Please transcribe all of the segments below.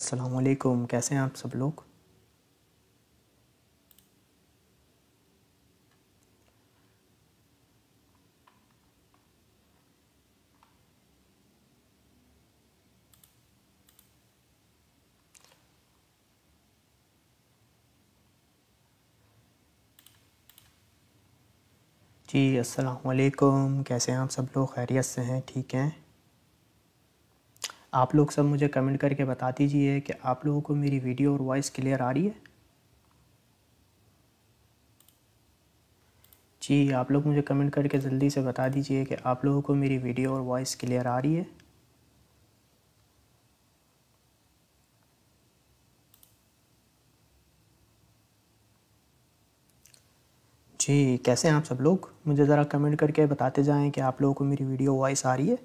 असलकुम कैसे हैं आप सब लोग? जी अस्सलाम कैसे हैं आप सब लोग? खैरियत से हैं, ठीक हैं? आप लोग सब मुझे कमेंट करके बता दीजिए कि आप लोगों को मेरी वीडियो और वॉइस क्लियर आ रही है। जी, आप लोग मुझे कमेंट करके जल्दी से बता दीजिए कि आप लोगों को मेरी वीडियो और वॉइस क्लियर आ रही है। जी, कैसे हैं आप सब लोग? मुझे ज़रा कमेंट करके बताते जाएँ कि आप लोगों को मेरी वीडियो वॉइस आ रही है।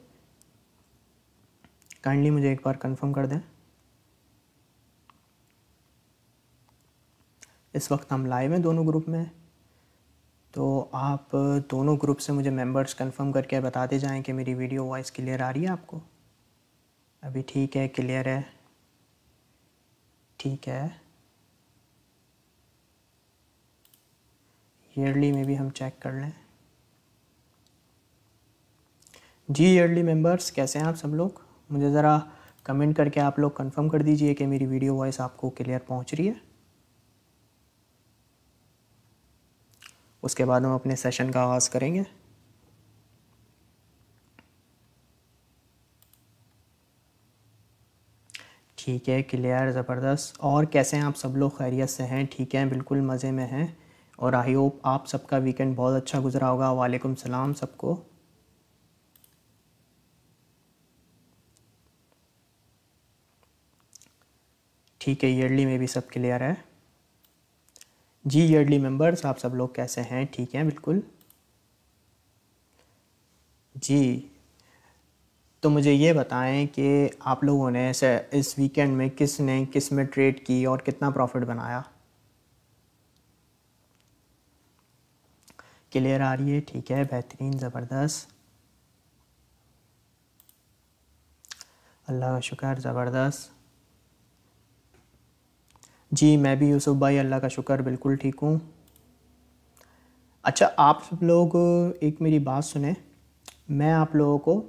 काइंडली मुझे एक बार कंफर्म कर दें। इस वक्त हम लाइव हैं दोनों ग्रुप में। तो आप दोनों ग्रुप से मुझे मेंबर्स कंफर्म करके बताते जाएँ कि मेरी वीडियो वॉइस क्लियर आ रही है आपको। अभी ठीक है क्लियर है। ठीक है। ईयरली में भी हम चेक कर लें। जी ईयरली मेंबर्स कैसे हैं आप सब लोग? मुझे ज़रा कमेंट करके आप लोग कंफर्म कर दीजिए कि मेरी वीडियो वॉइस आपको क्लियर पहुँच रही है। उसके बाद हम अपने सेशन का आगाज़ करेंगे। ठीक है क्लियर ज़बरदस्त। और कैसे हैं आप सब लोग? खैरियत से हैं? ठीक हैं, बिल्कुल मज़े में हैं। और आई होप आप सबका वीकेंड बहुत अच्छा गुजरा होगा। वालेकुम सलाम सबको। ठीक है ईयरली में भी सब क्लियर है। जी ईयरली मेंबर्स आप सब लोग कैसे हैं? ठीक हैं, बिल्कुल। जी तो मुझे ये बताएँ कि आप लोगों ने इस वीकेंड में किसने किसमें ट्रेड की और कितना प्रॉफिट बनाया? क्लियर आ रही है? ठीक है, बेहतरीन, ज़बरदस्त। अल्लाह का शुक्र, ज़बरदस्त। जी, मैं भी यूसुफ भाई, अल्लाह का शुक्र, बिल्कुल ठीक हूँ। अच्छा आप सब लोग एक मेरी बात सुने। मैं आप लोगों को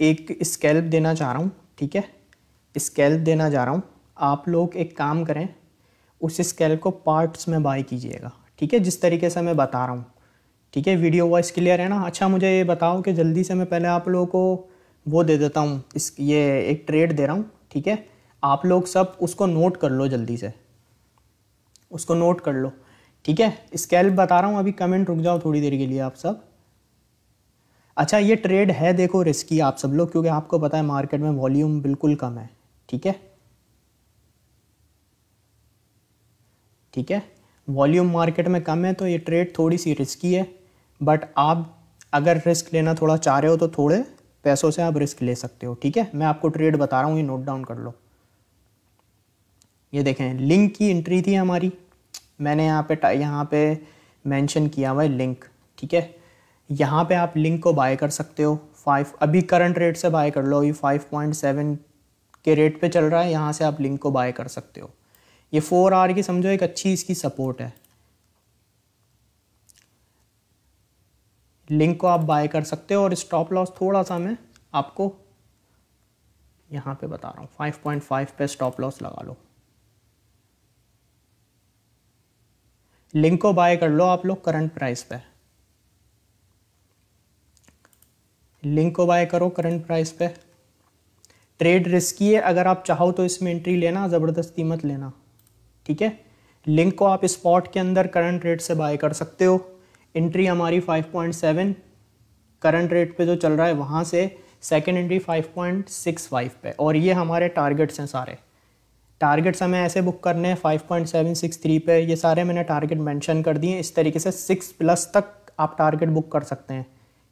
एक स्केल्प देना चाह रहा हूँ, ठीक है? स्केल्प देना चाह रहा हूँ। आप लोग एक काम करें, उस स्केल्प को पार्ट्स में बाई कीजिएगा, ठीक है? जिस तरीके से मैं बता रहा हूँ, ठीक है? वीडियो वॉइस क्लियर है ना? अच्छा मुझे ये बताओ कि जल्दी से मैं पहले आप लोगों को वो दे देता हूँ, इस, ये एक ट्रेड दे रहा हूँ, ठीक है? आप लोग सब उसको नोट कर लो जल्दी से। उसको नोट कर लो। ठीक है? स्केल बता रहा हूँ, अभी कमेंट रुक जाओ थोड़ी देर के लिए आप सब। अच्छा ये ट्रेड है देखो रिस्की आप सब लोग, क्योंकि आपको पता है मार्केट में वॉल्यूम बिल्कुल कम है। ठीक है? ठीक है? वॉल्यूम मार्केट में कम है तो ये ट्रेड थोड़ी सी रिस्की है। बट आप अगर रिस्क लेना थोड़ा चाह रहे हो तो थोड़े पैसों से आप रिस्क ले सकते हो। ठीक है? मैं आपको ट्रेड बता रहा हूँ, ये नोट डाउन कर लो। ये देखें लिंक की एंट्री थी हमारी। मैंने यहाँ पे यहाँ पे मेंशन किया हुआ है लिंक ठीक है? यहाँ पे आप लिंक को बाय कर सकते हो। फाइव अभी करंट रेट से बाय कर लो। अभी फाइव पॉइंट सेवन के रेट पे चल रहा है। यहाँ से आप लिंक को बाय कर सकते हो। ये फोर आर की समझो, एक अच्छी इसकी सपोर्ट है। लिंक को आप बाय कर सकते हो और स्टॉप लॉस थोड़ा सा मैं आपको यहाँ पे बता रहा हूँ। फाइव पॉइंट फाइव पे स्टॉप लॉस लगा लो। लिंक को बाय कर लो आप लोग करंट प्राइस पे। लिंक को बाय करो करंट प्राइस पे। ट्रेड रिस्की है अगर आप चाहो तो इसमें एंट्री लेना, ज़बरदस्ती मत लेना। ठीक है? लिंक को आप स्पॉट के अंदर करंट रेट से बाय कर सकते हो। एंट्री हमारी 5.7 करंट रेट पे जो चल रहा है वहाँ से सेकेंड एंट्री 5.65 पे। और ये हमारे टारगेट्स हैं सारे। टारगेट्स हमें ऐसे बुक करने हैं 5.763 पे। ये सारे मैंने टारगेट मेंशन कर दिए। इस तरीके से सिक्स प्लस तक आप टारगेट बुक कर सकते हैं।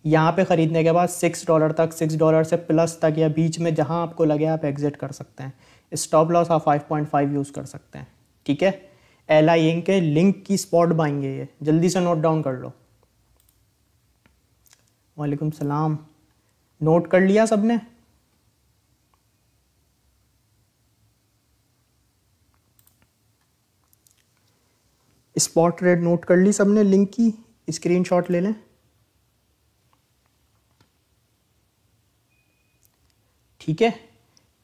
यहाँ पे ख़रीदने के बाद सिक्स डॉलर तक सिक्स डॉलर से प्लस तक या बीच में जहाँ आपको लगे आप एग्जिट कर सकते हैं। स्टॉप लॉस आप 5.5 यूज़ कर सकते हैं। ठीक है? एल आई एन के लिंक की स्पॉट बाएँगे ये। जल्दी से नोट डाउन कर लो। वालेकुम सलाम। नोट कर लिया सबने? स्पॉट रेट नोट कर ली सबने लिंक की स्क्रीनशॉट ले लें। ठीक है?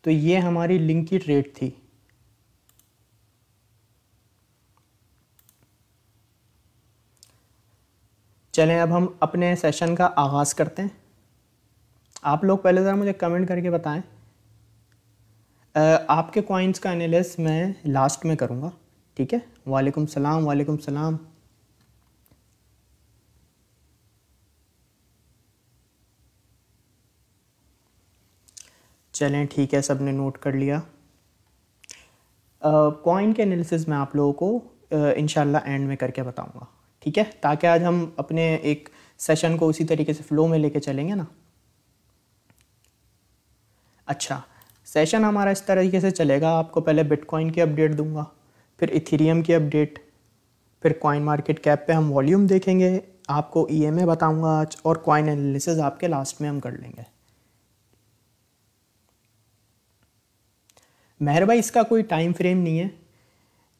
तो ये हमारी लिंक की ट्रेड थी। चलें, अब हम अपने सेशन का आगाज़ करते हैं। आप लोग पहले ज़रा मुझे कमेंट करके बताएँ। आपके कॉइन्स का एनालिस मैं लास्ट में करूँगा। ठीक है? वालेकुम सलाम वालेकुम सलाम। चलें, ठीक है सबने नोट कर लिया। कॉइन के एनालिसिस में आप लोगों को इन एंड में करके बताऊँगा। ठीक है? ताकि आज हम अपने एक सेशन को उसी तरीके से फ्लो में लेके चलेंगे ना। अच्छा सेशन हमारा इस तरीके से चलेगा। आपको पहले बिटकॉइन की अपडेट दूँगा। फिर इथीरियम की अपडेट फिर कॉइन मार्केट कैप पे हम वॉल्यूम देखेंगे, आपको ई एम ए बताऊँगा आज, और कॉइन एनालिसिस आपके लास्ट में हम कर लेंगे। मेहर भाई, इसका कोई टाइम फ्रेम नहीं है।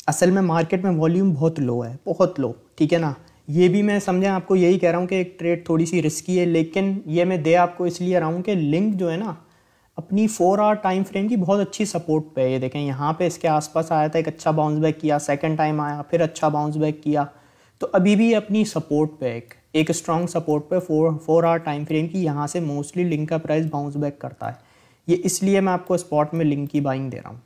असल में मार्केट में वॉल्यूम बहुत लो है, बहुत लो ठीक है ना? ये भी मैं समझें, आपको यही कह रहा हूँ कि एक ट्रेड थोड़ी सी रिस्की है, लेकिन ये मैं दे आपको इसलिए रहा हूँ कि लिंक जो है ना अपनी फोर आवर टाइम फ्रेम की बहुत अच्छी सपोर्ट पे ये देखें, यहाँ पे इसके आसपास आया था, एक अच्छा बाउंस बैक किया सेकंड टाइम आया, फिर अच्छा बाउंस बैक किया। तो अभी भी अपनी सपोर्ट पे एक एक स्ट्रॉन्ग सपोर्ट पे four four hour time frame की यहाँ से मोस्टली लिंक का प्राइस बाउंस बैक करता है। ये इसलिए मैं आपको स्पॉट में लिंक की बाइंग दे रहा हूँ।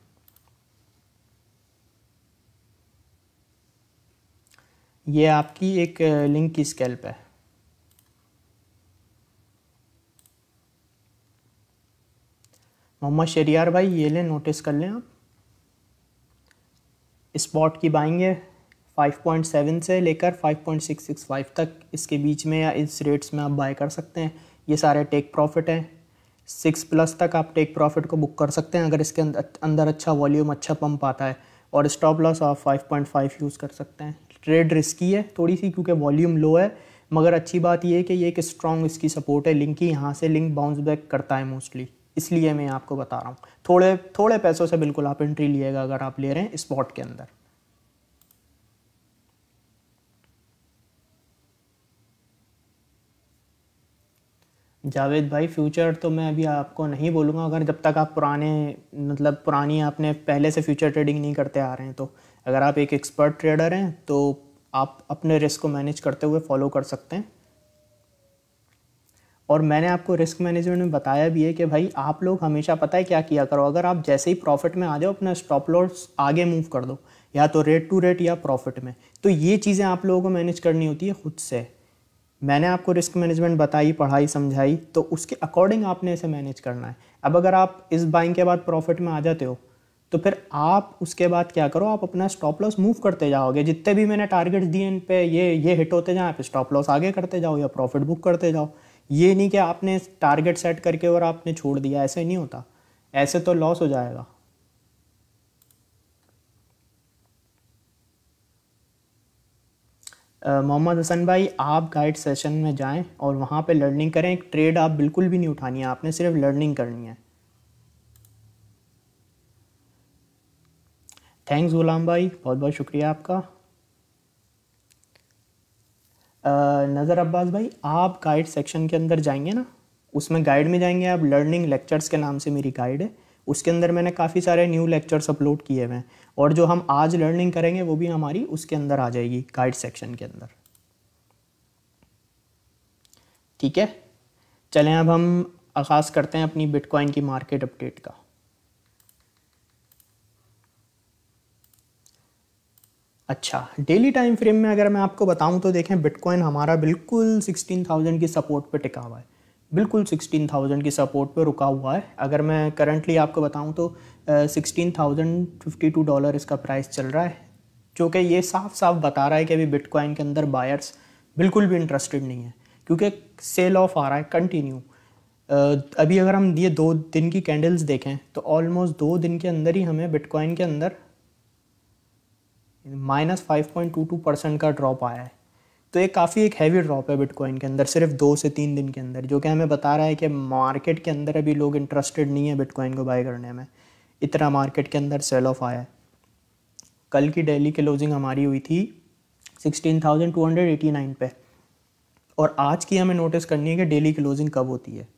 ये आपकी एक लिंक की स्केल्प है। मोहम्मद शरियार भाई, ये लें नोटिस कर लें आप। स्पॉट की बाइंग है 5.7 से लेकर 5.665 तक। इसके बीच में या इस रेट्स में आप बाय कर सकते हैं। ये सारे टेक प्रॉफिट हैं। सिक्स प्लस तक आप टेक प्रॉफिट को बुक कर सकते हैं अगर इसके अंदर अच्छा वॉल्यूम अच्छा पंप आता है। और स्टॉप लॉस आप 5.5 यूज़ कर सकते हैं। ट्रेड रिस्की है थोड़ी सी क्योंकि वॉल्यूम लो है। मगर अच्छी बात ये है कि ये एक स्ट्रॉन्ग इसकी सपोर्ट है। लिंक की यहाँ से लिंक बाउंस बैक करता है मोस्टली इसलिए मैं आपको बता रहा हूँ। थोड़े थोड़े पैसों से बिल्कुल आप एंट्री लिएगा अगर आप ले रहे हैं स्पॉट के अंदर। जावेद भाई फ्यूचर तो मैं अभी आपको नहीं बोलूँगा, अगर जब तक आप पुराने मतलब पुरानी आपने पहले से फ्यूचर ट्रेडिंग नहीं करते आ रहे हैं तो अगर आप एक एक्सपर्ट ट्रेडर हैं तो आप अपने रिस्क को मैनेज करते हुए फॉलो कर सकते हैं। और मैंने आपको रिस्क मैनेजमेंट में बताया भी है कि भाई, आप लोग हमेशा पता है क्या किया करो? अगर आप जैसे ही प्रॉफिट में आ जाओ, अपना स्टॉप लॉस आगे मूव कर दो, या तो रेट टू रेट या प्रॉफिट में। तो ये चीज़ें आप लोगों को मैनेज करनी होती है खुद से। मैंने आपको रिस्क मैनेजमेंट बताई, पढ़ाई, समझाई तो उसके अकॉर्डिंग आपने इसे मैनेज करना है। अब अगर आप इस बाइंग के बाद प्रॉफिट में आ जाते हो तो फिर आप उसके बाद क्या करो? आप अपना स्टॉप लॉस मूव करते जाओगे। जितने भी मैंने टारगेट्स दिए इन पे, ये ये हिट होते जाए, आप स्टॉप लॉस आगे करते जाओ, या प्रॉफिट बुक करते जाओ। ये नहीं कि आपने टारगेट सेट करके और आपने छोड़ दिया, ऐसे नहीं होता। ऐसे तो लॉस हो जाएगा। मोहम्मद हसन भाई, आप गाइड सेशन में जाएँ और वहाँ पे लर्निंग करें। एक ट्रेड आप बिल्कुल भी नहीं उठानी है, आपने सिर्फ़ लर्निंग करनी है। थैंक्स गुलाम भाई बहुत बहुत शुक्रिया आपका। नज़र अब्बास भाई, आप गाइड सेक्शन के अंदर जाएँगे ना, उसमें गाइड में जाएँगे आप लर्निंग लेक्चर्स के नाम से मेरी गाइड है। उसके अंदर मैंने काफ़ी सारे न्यू लेक्चर्स अपलोड किए हुए हैं और जो हम आज लर्निंग करेंगे वो भी हमारी उसके अंदर आ जाएगी गाइड सेक्शन के अंदर। ठीक है? चलें, अब हम आगाज़ करते हैं अपनी बिटकॉइन की मार्केट अपडेट का। अच्छा डेली टाइम फ्रेम में अगर मैं आपको बताऊँ तो देखें बिटकॉइन हमारा बिल्कुल 16,000 की सपोर्ट पे टिका हुआ है। बिल्कुल 16,000 की सपोर्ट पे रुका हुआ है। अगर मैं करंटली आपको बताऊँ तो सिक्सटीन टू डॉलर इसका प्राइस चल रहा है। जो कि ये साफ़ साफ़ बता रहा है कि अभी बिटकॉइन के अंदर बायर्स बिल्कुल भी इंटरेस्टेड नहीं है। क्योंकि सेल ऑफ़ आ रहा है कंटिन्यू अभी अगर हम ये दो दिन की कैंडल्स देखें तो ऑलमोस्ट दो दिन के अंदर ही हमें बिटकॉइन के अंदर minus five point two two percent का ड्रॉप आया है। तो ये काफ़ी एक हैवी ड्रॉप है बिटकॉइन के अंदर, सिर्फ़ दो से तीन दिन के अंदर, जो कि हमें बता रहा है कि मार्केट के अंदर अभी लोग इंटरेस्टेड नहीं है बिटकॉइन को बाय करने में। इतना मार्केट के अंदर सेल ऑफ़ आया है। कल की डेली क्लोजिंग हमारी हुई थी sixteen thousand two hundred eighty nine पे। और आज की हमें नोटिस करनी है कि डेली क्लोजिंग कब होती है।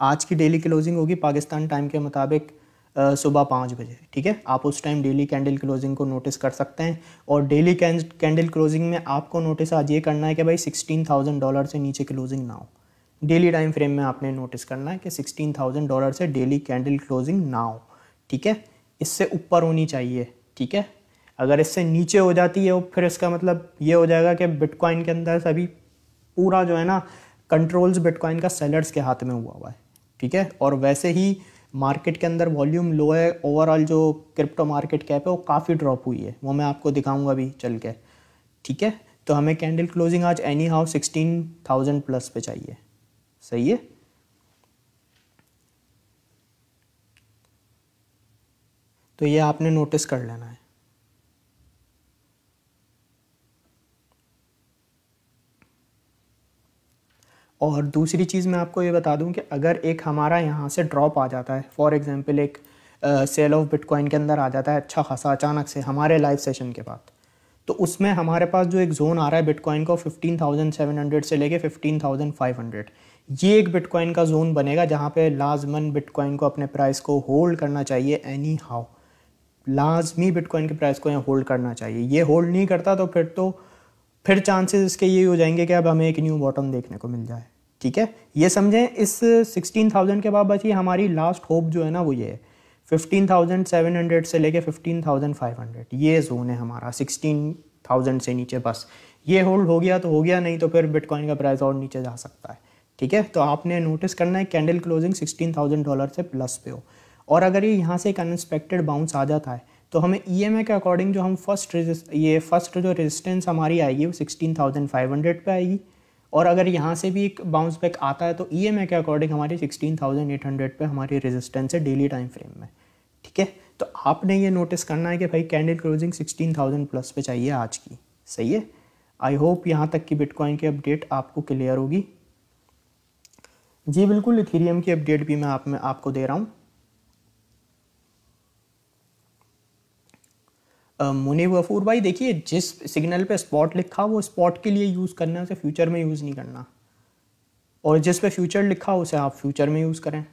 आज की डेली क्लोजिंग होगी पाकिस्तान टाइम के मुताबिक सुबह पाँच बजे, ठीक है? आप उस टाइम डेली कैंडल क्लोजिंग को नोटिस कर सकते हैं और डेली कैंडल क्लोजिंग में आपको नोटिस आज ये करना है कि भाई सिक्सटीन थाउज़ेंड डॉलर से नीचे क्लोजिंग ना हो। डेली टाइम फ्रेम में आपने नोटिस करना है कि सिक्सटीन थाउज़ेंड डॉलर से डेली कैंडल क्लोजिंग ना हो, ठीक है? इससे ऊपर होनी चाहिए, ठीक है? अगर इससे नीचे हो जाती है, फिर इसका मतलब ये हो जाएगा कि बिटकॉइन के अंदर सभी पूरा जो है ना कंट्रोल्स बिटकॉइन का सेलर्स के हाथ में हुआ हुआ है, ठीक है? और वैसे ही मार्केट के अंदर वॉल्यूम लो है ओवरऑल जो क्रिप्टो मार्केट कैप है, वो काफ़ी ड्रॉप हुई है। वो मैं आपको दिखाऊँगा अभी चल के। ठीक है? तो हमें कैंडल क्लोजिंग आज anyhow sixteen thousand plus पे चाहिए। सही है? तो ये आपने नोटिस कर लेना है। और दूसरी चीज़ मैं आपको ये बता दूँ कि अगर एक हमारा यहाँ से ड्रॉप आ जाता है फॉर एग्ज़ाम्पल एक सेल ऑफ़ बिटकॉइन के अंदर आ जाता है अच्छा खासा अचानक से हमारे लाइव सेशन के बाद तो उसमें हमारे पास जो एक जोन आ रहा है बिटकॉइन को 15,700 से लेके 15,500 ये एक बिटकॉइन का जोन बनेगा जहाँ पे लाजमन बिटकॉइन को अपने प्राइस को होल्ड करना चाहिए एनी हाउ लाजमी बिटकॉइन के प्राइस को यहाँ होल्ड करना चाहिए। ये होल्ड नहीं करता तो फिर तो फिर चांसेस इसके ये हो जाएँगे कि अब हमें एक न्यू बॉटम देखने को मिल जाए। ठीक है? ये समझें, इस सिक्सटीन थाउज़ेंड के बाद बची हमारी लास्ट होप जो है ना वो ये है। फिफ्टीन थाउज़ेंड सेवन हंड्रेड से लेके फिफ्टीन थाउज़ेंड फाइव हंड्रेड ये जोन है हमारा। सिक्सटीन थाउज़ेंड से नीचे बस। ये होल्ड हो गया तो हो गया, नहीं तो फिर बिटकॉइन का प्राइस और नीचे जा सकता है। ठीक है? तो आपने नोटिस करना है candle closing sixteen thousand dollar से प्लस पे हो। और अगर ये यहाँ से एक अनएक्सपेक्टेड बाउंस आ जाता है तो हमें ई e के अकॉर्डिंग जो हम फ़र्स्ट ये फ़र्स्ट जो रेजिस्टेंस हमारी आएगी वो सिक्सटीन थाउज़ेंड फाइव हंड्रेड पर आएगी। और अगर यहाँ से भी एक बाउंस बैक आता है तो ई e के अकॉर्डिंग हमारी सिक्सटीन थाउज़ेंड एट हंड्रेड पर हमारी रेजिस्टेंस है डेली टाइम फ्रेम में। ठीक है? तो आपने ये नोटिस करना है कि भाई candle closing sixteen thousand plus पे चाहिए आज की। सही है? आई होप यहाँ तक की बिटकॉइन की अपडेट आपको क्लियर होगी। जी, बिल्कुल इथीरियम की अपडेट भी मैं आप में, आपको दे रहा हूँ। मुनीब गफूर भाई, देखिए, जिस सिग्नल पे स्पॉट लिखा, वो स्पॉट के लिए यूज़ करना है उसे फ्यूचर में यूज़ नहीं करना। और जिस पे फ्यूचर लिखा, उसे आप फ्यूचर में यूज़ करें।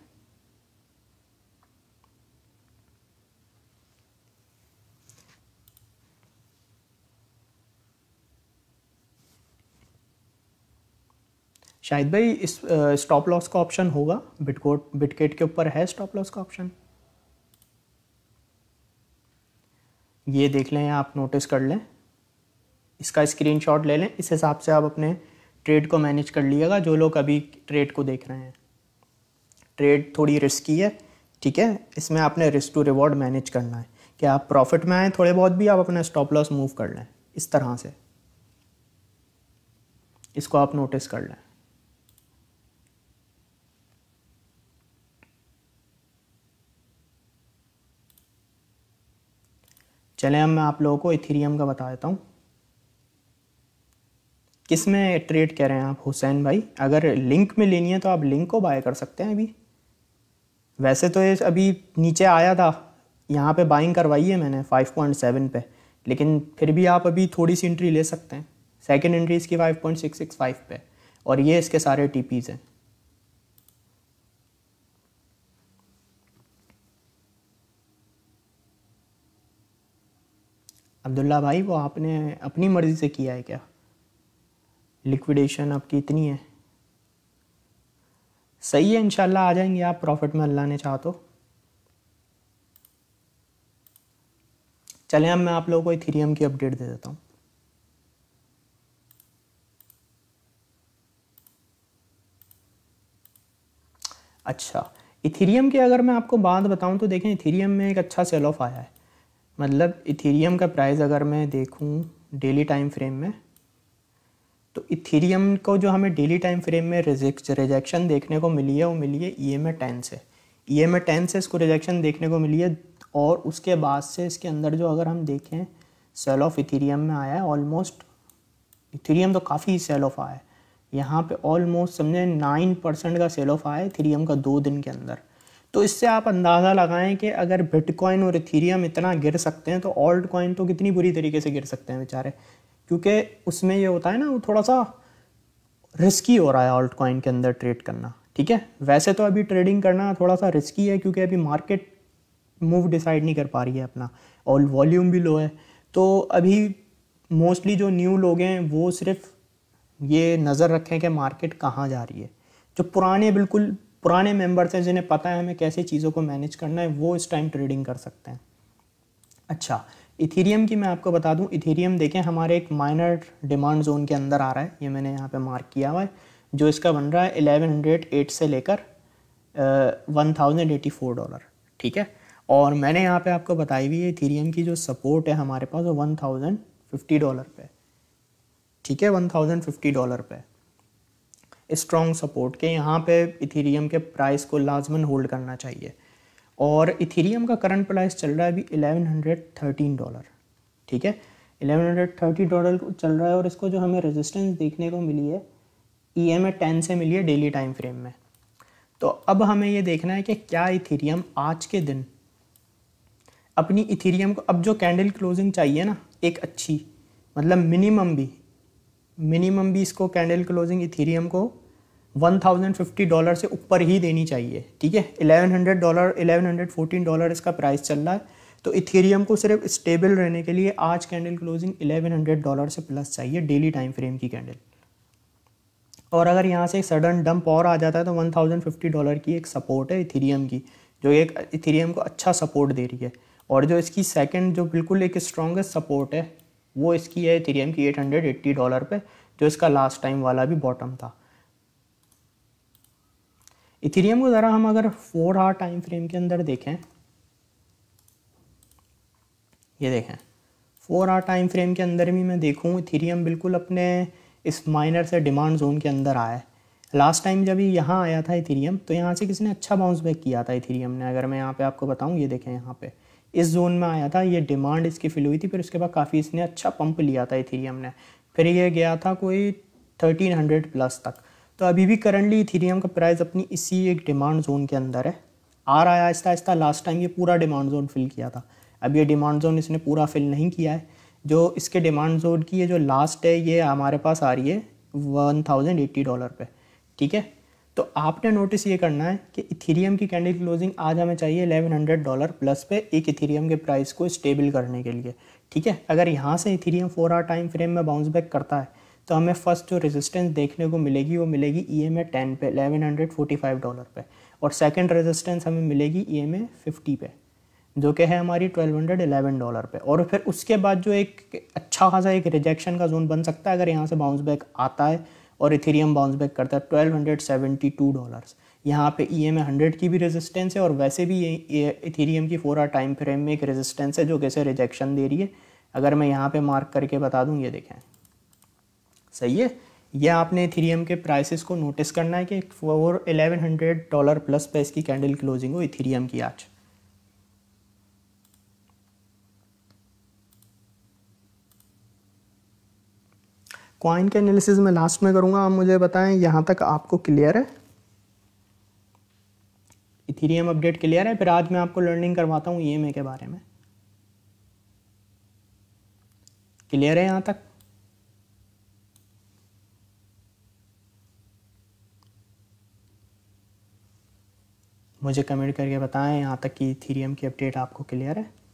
शायद भाई, इस स्टॉप लॉस का ऑप्शन होगा। बिटकोट बिटकेट के ऊपर है स्टॉप लॉस का ऑप्शन ये देख लें, आप नोटिस कर लें। इसका स्क्रीनशॉट ले लें। इस हिसाब से आप अपने ट्रेड को मैनेज कर लीजिएगा, जो लोग अभी ट्रेड को देख रहे हैं। ट्रेड थोड़ी रिस्की है, ठीक है? इसमें आपने रिस्क टू रिवॉर्ड मैनेज करना है। कि आप प्रॉफिट में आए, थोड़े बहुत भी आप अपना स्टॉप लॉस मूव कर लें, इस तरह से। इसको आप नोटिस कर लें। चलें अब मैं आप लोगों को इथीरियम का बता देता हूँ। किसमें ट्रेड कह रहे हैं आप? हुसैन भाई, अगर लिंक में लेनी है तो आप लिंक को बाय कर सकते हैं अभी। वैसे तो ये अभी नीचे आया था, यहाँ पे बाइंग करवाई है मैंने 5.7 पे, लेकिन फिर भी आप अभी थोड़ी सी एंट्री ले सकते हैं। सेकेंड एंट्री इसकी 5.665 पे, और ये इसके सारे टीपीज़ हैं। अब्दुल्ला भाई, वो आपने अपनी मर्ज़ी से किया है क्या? लिक्विडेशन आपकी इतनी है। सही है, इंशाल्लाह आ जाएँगे आप प्रॉफिट में, अल्लाह ने चाह तो। चलें, अब मैं आप लोगों को इथीरियम की अपडेट दे देता हूँ। अच्छा इथीरियम की अगर मैं आपको बात बताऊँ तो देखें इथीरियम में एक अच्छा सेल ऑफ़ आया है। मतलब इथीरियम का प्राइस अगर मैं देखूँ डेली टाइम फ्रेम में तो इथीरियम को जो हमें डेली टाइम फ्रेम में रिजेक्शन देखने को मिली है, वो मिली है ई एम ए टेन से। ई एम ए टेन से इसको रिजेक्शन देखने को मिली है और उसके बाद से इसके अंदर जो अगर हम देखें सेल ऑफ़ इथीरियम में आया है ऑलमोस्ट इथीरियम तो काफ़ी सेल ऑफ़ आया है। यहाँ पे ऑलमोस्ट समझे नाइन परसेंट का सेल ऑफ़ आया है इथीरियम का दो दिन के अंदर। तो इससे आप अंदाज़ा लगाएँ कि अगर बिटकॉइन और इथीरियम इतना गिर सकते हैं तो ऑल्ट कॉइन तो कितनी बुरी तरीके से गिर सकते हैं बेचारे। क्योंकि उसमें ये होता है ना, वो थोड़ा सा रिस्की हो रहा है ऑल्ट कॉइन के अंदर ट्रेड करना, ठीक है? वैसे तो अभी ट्रेडिंग करना थोड़ा सा रिस्की है, क्योंकि अभी मार्केट मूव डिसाइड नहीं कर पा रही है अपना, और वॉल्यूम भी लो है। तो अभी मोस्टली जो न्यू लोग हैं, वो सिर्फ़ ये नज़र रखें कि मार्केट कहाँ जा रही है। जो पुराने बिल्कुल पुराने मेंबर्स हैं जिन्हें पता है हमें कैसे चीज़ों को मैनेज करना है, वो इस टाइम ट्रेडिंग कर सकते हैं। अच्छा इथीरियम की मैं आपको बता दूँ, इथीरियम देखें, हमारे एक माइनर डिमांड जोन के अंदर आ रहा है, ये मैंने यहाँ पे मार्क किया हुआ है, जो इसका बन रहा है एलेवन हंड्रेड एट से लेकर one thousand eighty four dollar ठीक है? और मैंने यहाँ पे आपको बताई हुई है इथीरियम की जो सपोर्ट है हमारे पास, वो वन थाउज़ेंड फिफ्टी डॉलर पे ठीक है? वन थाउज़ेंड फिफ्टी डॉलर पे स्ट्रॉन्ग सपोर्ट के, यहाँ पे इथीरियम के प्राइस को लाजमन होल्ड करना चाहिए। और इथीरियम का करंट प्राइस चल रहा है अभी एलेवन हंड्रेड थर्टीन डॉलर ठीक है? एलेवन हंड्रेड थर्टी डॉलर चल रहा है और इसको जो हमें रेजिस्टेंस देखने को मिली है ई एम टेन से मिली है डेली टाइम फ्रेम में। तो अब हमें ये देखना है कि क्या इथीरियम आज के दिन अपनी इथीरियम को, अब जो कैंडल क्लोजिंग चाहिए ना, एक अच्छी मतलब मिनिमम भी मिनिमम भी इसको कैंडल क्लोजिंग इथीरियम को 1050 डॉलर से ऊपर ही देनी चाहिए, ठीक है? 1100 डॉलर 1114 डॉलर इसका प्राइस चल रहा है। तो इथेरियम को सिर्फ़ स्टेबल रहने के लिए आज कैंडल क्लोजिंग 1100 डॉलर से प्लस चाहिए, डेली टाइम फ्रेम की कैंडल। और अगर यहाँ से एक सडन डंप और आ जाता है तो 1050 डॉलर की एक सपोर्ट है इथेरियम की, जो एक इथेरियम को अच्छा सपोर्ट दे रही है। और जो इसकी सेकंड, जो बिल्कुल एक स्ट्रॉन्गेस्ट सपोर्ट है वो इसकी है इथेरियम की 880 डॉलर पे, जो इसका लास्ट टाइम वाला भी बॉटम था। इथेरियम को ज़रा हम अगर फोर आर टाइम फ्रेम के अंदर देखें, ये देखें फोर आर टाइम फ्रेम के अंदर भी मैं देखूँ इथेरियम बिल्कुल अपने इस माइनर से डिमांड जोन के अंदर आया है। लास्ट टाइम जब यहाँ आया था इथेरियम तो यहाँ से किसी ने अच्छा बाउंस बैक किया था इथेरियम ने? अगर मैं यहाँ पे आपको बताऊँ, ये देखें यहाँ पे। इस जोन में आया था, ये डिमांड इसकी फिल हुई थी, फिर उसके बाद काफ़ी इसने अच्छा पंप लिया था इथेरियम ने। फिर ये गया था कोई थर्टीन हंड्रेड प्लस तक। तो अभी भी करंटली इथीरियम का प्राइस अपनी इसी एक डिमांड जोन के अंदर है। आ रहा है आहिस्ता आहिस्ता लास्ट टाइम ये पूरा डिमांड जोन फिल किया था। अब ये डिमांड जोन इसने पूरा फिल नहीं किया है। जो इसके डिमांड जोन की ये जो लास्ट है, ये हमारे पास आ रही है वन थाउज़ेंड एट्टी डॉलर पे। ठीक है? तो आपने नोटिस ये करना है कि इथीरियम की कैंडल क्लोजिंग आज हमें चाहिए एलेवन हंड्रेड डॉलर प्लस पे एक इथीरियम के प्राइस को स्टेबल करने के लिए। ठीक है? अगर यहाँ से Ethereum four hour time frame में बाउंस बैक करता है तो हमें फ़र्स्ट जो रेजिस्टेंस देखने को मिलेगी, वो मिलेगी ई एम ए टेन पे eleven hundred forty five dollar पे। और सेकेंड रेजिस्टेंस हमें मिलेगी ई एम ए फिफ्टी पे, जो कि है हमारी ट्वेल्व हंड्रेड एलेवन डॉलर पे। और फिर उसके बाद जो एक अच्छा खासा एक रिजेक्शन का जोन बन सकता है, अगर यहाँ से बाउंस बैक आता है और इथेरियम बाउंस बैक करता है twelve hundred seventy two dollars यहाँ पे ई एम हंड्रेड की भी रेजिस्टेंस है और वैसे भी ये इथेरियम की फोर आर टाइम फ्रेम में एक रेजिस्टेंस है जो कैसे रिजेक्शन दे रही है। अगर मैं यहाँ पे मार्क करके बता दूँ, ये देखें। सही है? ये आपने इथीरियम के प्राइसेस को नोटिस करना है कि four eleven hundred dollar plus पे इसकी कैंडल क्लोजिंग हो इथीरियम की आज। कॉइन के एनालिसिस में लास्ट में करूँगा, आप मुझे बताएँ, यहाँ तक आपको क्लियर है? इथीरियम अपडेट क्लियर है? फिर आज मैं आपको लर्निंग करवाता हूँ ई के बारे में। क्लियर है यहाँ तक? मुझे कमेंट करके बताएँ, यहाँ तक कि थीरियम की अपडेट आपको क्लियर है?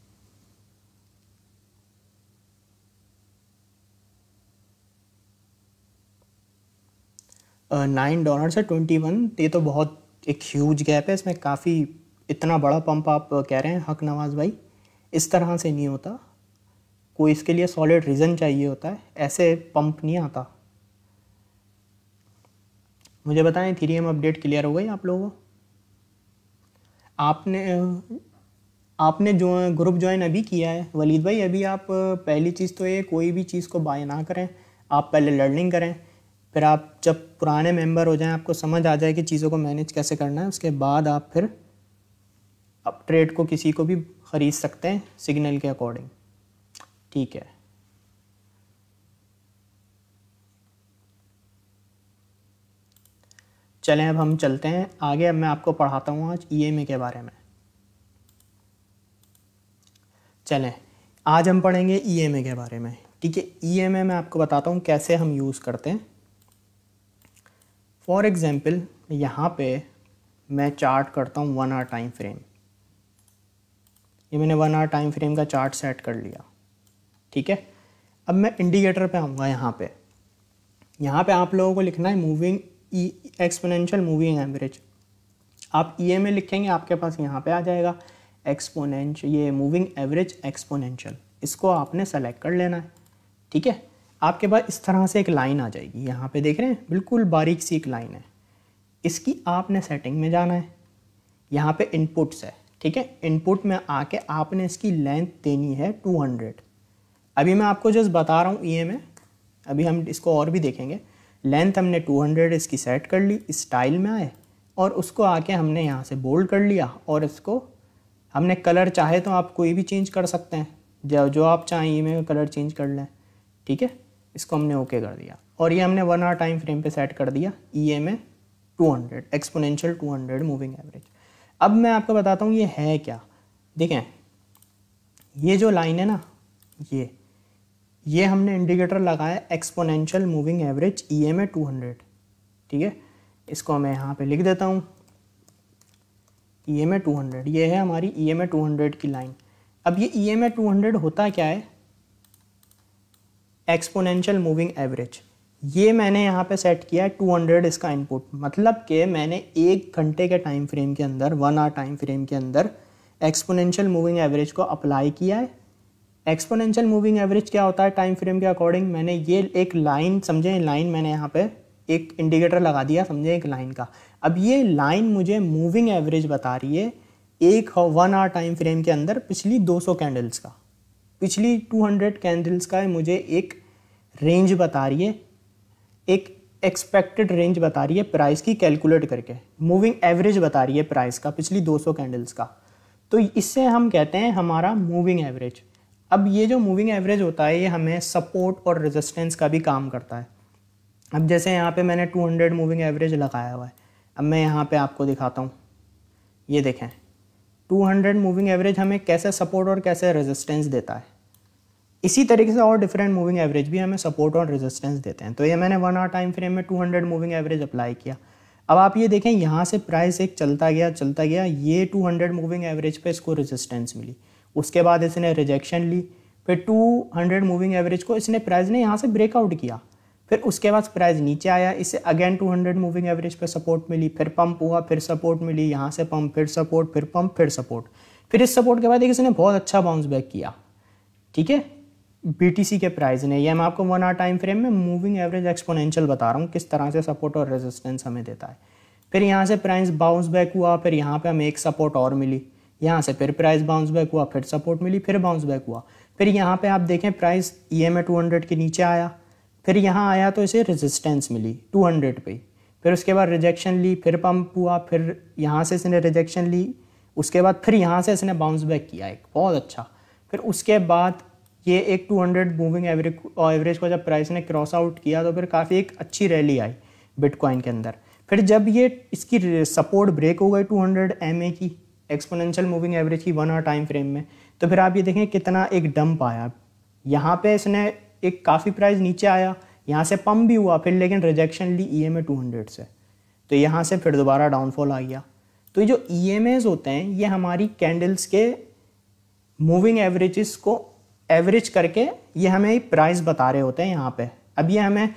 नाइन डॉलर से ट्वेंटी वन ये तो बहुत एक ह्यूज गैप है, इसमें काफ़ी इतना बड़ा पंप आप कह रहे हैं, हक नवाज़ भाई। इस तरह से नहीं होता। कोई इसके लिए सॉलिड रीज़न चाहिए होता है, ऐसे पंप नहीं आता। मुझे बताएँ थीरियम अपडेट क्लियर हो गई आप लोगों को? आपने आपने जो ग्रुप ज्वाइन अभी किया है, वलीद भाई, अभी आप पहली चीज़ तो ये, कोई भी चीज़ को बाय ना करें। आप पहले लर्निंग करें। फिर आप जब पुराने मेंबर हो जाएँ, आपको समझ आ जाए कि चीज़ों को मैनेज कैसे करना है, उसके बाद आप फिर अब ट्रेड को किसी को भी ख़रीद सकते हैं सिग्नल के अकॉर्डिंग ठीक है। चलें, अब हम चलते हैं। आगे अब मैं आपको पढ़ाता हूँ आज ईएमए के बारे में। चलें, आज हम पढ़ेंगे ईएमए के बारे में। ठीक है ई एम ए मैं आपको बताता हूँ कैसे हम यूज़ करते हैं। फॉर एग्ज़ाम्पल यहाँ पे मैं चार्ट करता हूँ वन आर टाइम फ्रेम ये मैंने वन आर टाइम फ्रेम का चार्ट सेट कर लिया। ठीक है? अब मैं इंडिकेटर पे आऊँगा यहाँ पे। यहाँ पे आप लोगों को लिखना है moving E exponential moving average आप ई एम ए लिखेंगे, आपके पास यहाँ पे आ जाएगा एक्सपोनेंश ये मूविंग एवरेज एक्सपोनेंशियल इसको आपने सेलेक्ट कर लेना है। ठीक है? आपके पास इस तरह से एक लाइन आ जाएगी। यहाँ पे देख रहे हैं, बिल्कुल बारीक सी एक लाइन है। इसकी आपने सेटिंग में जाना है। यहाँ पे इनपुट्स है, ठीक है? इनपुट में आके आपने इसकी लेंथ देनी है 200 अभी मैं आपको जस्ट बता रहा हूँ ई e अभी हम इसको और भी देखेंगे। लेंथ हमने 200 इसकी सेट कर ली स्टाइल में आए और उसको आके हमने यहाँ से बोल्ड कर लिया और इसको हमने कलर चाहे तो आप कोई भी चेंज कर सकते हैं। जो जो आप चाहें ई में कलर चेंज कर लें, ठीक है? इसको हमने ओके कर दिया। और ये हमने वन आवर टाइम फ्रेम पे सेट कर दिया। ई ए में two hundred exponential two hundred moving average अब मैं आपको बताता हूँ ये है क्या। देखें, ये जो लाइन है ना, ये ये हमने इंडिकेटर लगाया exponential moving average E A two hundred ठीक है? इसको मैं यहाँ पे लिख देता हूँ। E M A two hundred ये है हमारी E M A two hundred की लाइन अब ये E M A two hundred होता क्या है? एक्सपोनेंशियल मूविंग एवरेज ये मैंने यहाँ पे सेट किया है 200 इसका इनपुट मतलब कि मैंने एक घंटे के टाइम फ्रेम के अंदर वन आवर टाइम फ्रेम के अंदर एक्सपोनेंशियल मूविंग एवरेज को अप्लाई किया है। एक्सपोनेंशियल मूविंग एवरेज क्या होता है टाइम फ्रेम के अकॉर्डिंग मैंने ये एक लाइन समझे लाइन मैंने यहाँ पे एक इंडिकेटर लगा दिया, समझे, एक लाइन का। अब ये लाइन मुझे मूविंग एवरेज बता रही है एक वन आवर टाइम फ्रेम के अंदर पिछली 200 कैंडल्स का। पिछली 200 कैंडल्स का मुझे एक रेंज बता रही है, एक एक्सपेक्टेड रेंज बता रही है प्राइस की कैलकुलेट करके। मूविंग एवरेज बता रही है प्राइस का, पिछली 200 कैंडल्स का। तो इससे हम कहते हैं हमारा मूविंग एवरेज अब ये जो मूविंग एवरेज होता है, ये हमें सपोर्ट और रेजिस्टेंस का भी काम करता है। अब जैसे यहाँ पे मैंने 200 मूविंग एवरेज लगाया हुआ है, अब मैं यहाँ पे आपको दिखाता हूँ। ये देखें 200 मूविंग एवरेज हमें कैसे सपोर्ट और कैसे रेजिस्टेंस देता है। इसी तरीके से और डिफरेंट मूविंग एवरेज भी हमें सपोर्ट और रेजिस्टेंस देते हैं। तो ये मैंने वन आवर टाइम फ्रेम में 200 मूविंग एवरेज अप्लाई किया। अब आप ये देखें, यहाँ से प्राइस एक चलता गया चलता गया, ये 200 मूविंग एवरेज पे इसको रेजिस्टेंस मिली। उसके बाद इसने रिजेक्शन ली, फिर 200 मूविंग एवरेज को इसने प्राइस ने यहाँ से ब्रेकआउट किया। फिर उसके बाद प्राइस नीचे आया इससे अगेन 200 मूविंग एवरेज पे सपोर्ट मिली, फिर पंप हुआ, फिर सपोर्ट मिली, यहाँ से पंप फिर सपोर्ट फिर पंप फिर सपोर्ट फिर इस सपोर्ट के बाद इसने बहुत अच्छा बाउंस बैक किया। ठीक है? बीटीसी के प्राइस ने ये मैं आपको वन आर टाइम फ्रेम में मूविंग एवरेज एक्सपोनेंशियल बता रहा हूँ, किस तरह से सपोर्ट और रेजिस्टेंस हमें देता है। फिर यहाँ से प्राइस बाउंस बैक हुआ, फिर यहाँ पे हमें एक सपोर्ट और मिली। यहाँ से फिर प्राइस बाउंस बैक हुआ, फिर सपोर्ट मिली, फिर बाउंस बैक हुआ। फिर यहाँ पे आप देखें price E M two hundred के नीचे आया। फिर यहाँ आया तो इसे रेजिस्टेंस मिली टू हंड्रेड पे। फिर उसके बाद रिजेक्शन ली, फिर पंप हुआ, फिर यहाँ से इसने रिजेक्शन ली। उसके बाद फिर यहाँ से इसने बाउंस बैक किया, एक बहुत अच्छा। फिर उसके बाद ये एक 200 मूविंग एवरेज एवरेज को जब प्राइस ने क्रॉस आउट किया तो फिर काफ़ी एक अच्छी रैली आई बिटकॉइन के अंदर। फिर जब ये इसकी सपोर्ट ब्रेक हो गई 200 हंड्रेड की एक्सपोनेंशियल मूविंग एवरेज की वन आवर टाइम फ्रेम में तो फिर आप ये देखें कितना एक डंप आया। यहाँ पे इसने एक काफ़ी प्राइस नीचे आया, यहाँ से पम्प भी हुआ फिर लेकिन rejection Lee E M A two hundred से। तो यहाँ से फिर दोबारा डाउनफॉल आ गया। तो ये जो ई एम एज होते हैं, ये हमारी कैंडल्स के मूविंग एवरेजेस को एवरेज करके ये हमें प्राइस बता रहे होते हैं यहाँ पे। अब ये हमें,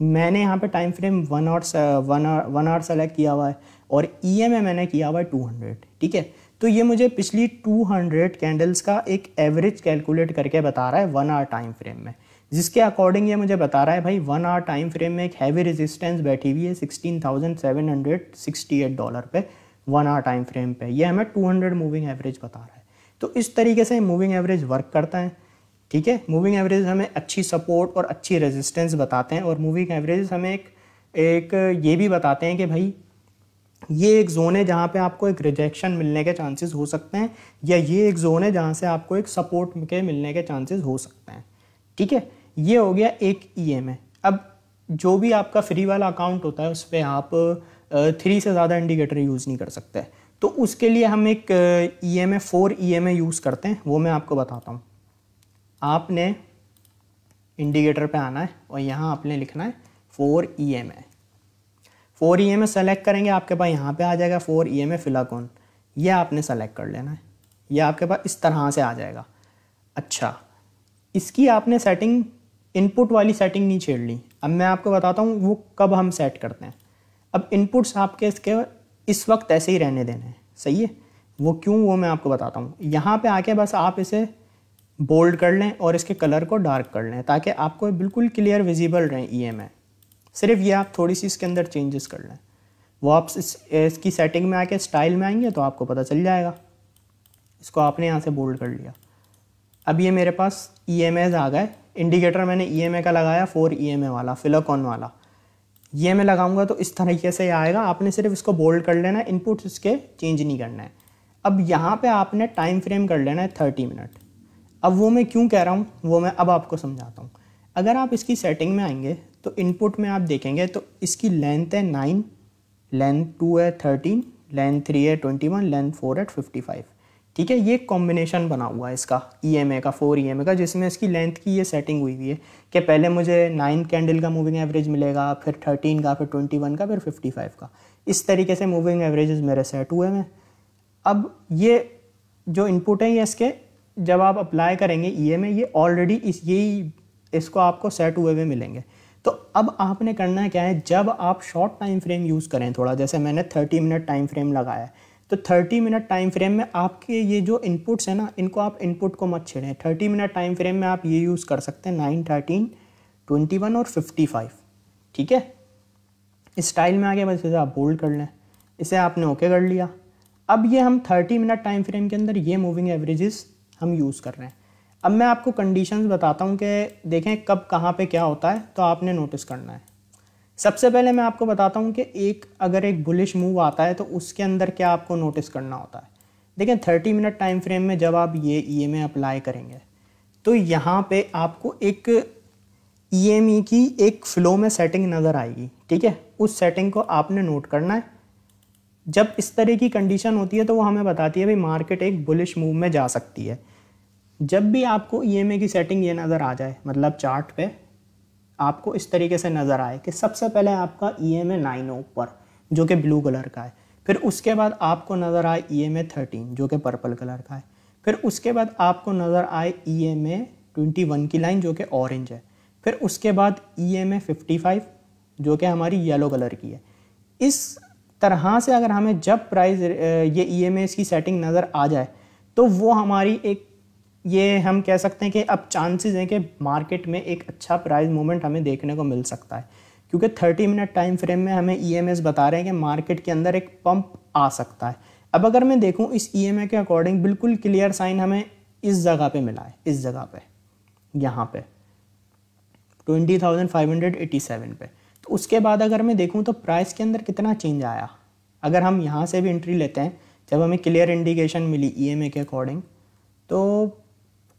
मैंने यहाँ पे time frame one hour one hour one hour select किया हुआ है और ई एम मैंने किया हुआ है टू हंड्रेड ठीक है? तो ये मुझे पिछली टू हंड्रेड कैंडल्स का एक एवरेज कैलकुलेट करके बता रहा है वन आवर टाइम फ्रेम में। जिसके अकॉर्डिंग ये मुझे बता रहा है भाई वन आवर टाइम फ्रेम में एक हैवी रेजिस्टेंस बैठी हुई है sixteen thousand seven hundred sixty eight dollar पे वन आवर टाइम फ्रेम पे। ये हमें टू हंड्रेड मूविंग एवरेज बता रहा है। तो इस तरीके से मूविंग एवरेज वर्क करता है। ठीक है? मूविंग एवरेज हमें अच्छी सपोर्ट और अच्छी रेजिस्टेंस बताते हैं और मूविंग एवरेज हमें एक एक ये भी बताते हैं कि भाई, ये एक जोन है जहाँ पे आपको एक रिजेक्शन मिलने के चांसेस हो सकते हैं या ये एक जोन है जहाँ से आपको एक सपोर्ट के मिलने के चांसेस हो सकते हैं। ठीक है? ये हो गया एक ई e अब जो भी आपका फ्री वाला अकाउंट होता है, उस पर आप थ्री से ज़्यादा इंडिकेटर यूज़ नहीं कर सकते। तो उसके लिए हम एक E M A four E M A use करते हैं, वो मैं आपको बताता हूँ। आपने इंडिकेटर पे आना है और यहाँ आपने लिखना है four E M A four E M A select करेंगे, आपके पास यहाँ पे आ जाएगा फोर ई एम ए फिलाकॉन ये आपने सेलेक्ट कर लेना है। ये आपके पास इस तरह से आ जाएगा। अच्छा इसकी आपने सेटिंग इनपुट वाली सेटिंग नहीं छेड़ ली। अब मैं आपको बताता हूँ वो कब हम सेट करते हैं। अब इनपुट्स आपके इसके इस वक्त ऐसे ही रहने देने हैं। सही है? वो क्यों, वो मैं आपको बताता हूँ। यहाँ पे आके बस आप इसे बोल्ड कर लें और इसके कलर को डार्क कर लें ताकि आपको बिल्कुल क्लियर विजिबल रहें ई एम सिर्फ़ ये आप थोड़ी सी इसके अंदर चेंजेस कर लें। वो आप इस, इसकी सेटिंग में आके स्टाइल में आएँगे तो आपको पता चल जाएगा। इसको आपने यहाँ से बोल्ड कर लिया। अब ये मेरे पास ई एम एज आ गए। इंडिकेटर मैंने ई एम ए का लगाया फोर ई एम ए वाला फिलोकॉन वाला। ये मैं लगाऊँगा तो इस तरीके से आएगा। आपने सिर्फ़ इसको बोल्ड कर लेना है इनपुट इसके चेंज नहीं करना है। अब यहाँ पे आपने टाइम फ्रेम कर लेना है थर्टी मिनट अब वो मैं क्यों कह रहा हूँ, वो मैं अब आपको समझाता हूँ। अगर आप इसकी सेटिंग में आएँगे तो इनपुट में आप देखेंगे तो इसकी लेंथ है नाइन लेंथ टू है थर्टीन लेंथ थ्री है ट्वेंटी वन लेंथ फोर है फिफ्टी फाइव ठीक है, ये कॉम्बिनेशन बना हुआ है इसका ई e का फोर ई e का, जिसमें इसकी लेंथ की ये सेटिंग हुई हुई है कि पहले मुझे नाइन कैंडल का मूविंग एवरेज मिलेगा, फिर थर्टीन का, फिर ट्वेंटी वन का, फिर फिफ्टी फाइव का। इस तरीके से मूविंग एवरेजेस मेरे सेट हुए हैं। अब ये जो इनपुट है, ये इसके जब आप अप्लाई करेंगे ई e ये ऑलरेडी इस यही इसको आपको सेट हुए हुए मिलेंगे। तो अब आपने करना क्या है, जब आप शॉर्ट टाइम फ्रेम यूज़ करें थोड़ा, जैसे मैंने थर्टी मिनट टाइम फ्रेम लगाया है तो 30 मिनट टाइम फ्रेम में आपके ये जो इनपुट्स हैं ना, इनको आप इनपुट को मत छेड़ें। 30 मिनट टाइम फ्रेम में आप ये यूज़ कर सकते हैं नाइन थर्टीन ट्वेंटी वन और फिफ्टी फाइव ठीक है? इस स्टाइल में आगे बस इसे आप बोल्ड कर लें। इसे आपने ओके कर लिया। अब ये हम 30 मिनट टाइम फ्रेम के अंदर ये मूविंग एवरेजेस हम यूज़ कर रहे हैं। अब मैं आपको कंडीशंस बताता हूँ कि देखें कब, कहाँ पे क्या होता है तो आपने नोटिस करना है। सबसे पहले मैं आपको बताता हूँ कि एक, अगर एक बुलिश मूव आता है तो उसके अंदर क्या आपको नोटिस करना होता है। देखें थर्टी मिनट टाइम फ्रेम में जब आप ये ई e अप्लाई करेंगे तो यहाँ पे आपको एक ई e की एक फ़्लो में सेटिंग नज़र आएगी, ठीक है? उस सेटिंग को आपने नोट करना है। जब इस तरह की कंडीशन होती है तो वो हमें बताती है, भाई मार्केट एक बुलिश मूव में जा सकती है। जब भी आपको ई e की सेटिंग ये नज़र आ जाए मतलब चार्ट पे, आपको इस तरीके से नज़र आए कि सबसे पहले आपका ई एम ए नाइन ऊपर, जो कि ब्लू कलर का है। फिर उसके बाद आपको नज़र आए ई एम ए थर्टीन जो कि पर्पल कलर का है। फिर उसके बाद आपको नज़र आए E M A twenty one की लाइन जो कि ऑरेंज है। फिर उसके बाद E M A fifty five जो कि हमारी येलो कलर की है। इस तरह से अगर हमें जब प्राइस ये ई ए की सेटिंग नज़र आ जाए तो वो हमारी एक ये हम कह सकते हैं कि अब चांसेस हैं कि मार्केट में एक अच्छा प्राइस मूवमेंट हमें देखने को मिल सकता है। क्योंकि 30 मिनट टाइम फ्रेम में हमें ई e बता रहे हैं कि मार्केट के अंदर एक पंप आ सकता है। अब अगर मैं देखूँ इस ई e के अकॉर्डिंग बिल्कुल क्लियर साइन हमें इस जगह पे मिला है इस जगह पे यहाँ पे 20,587 पे। तो उसके बाद अगर मैं देखूँ तो प्राइस के अंदर कितना चेंज आया। अगर हम यहाँ से भी एंट्री लेते हैं, जब हमें क्लियर इंडिकेशन मिली ई e के अकॉर्डिंग तो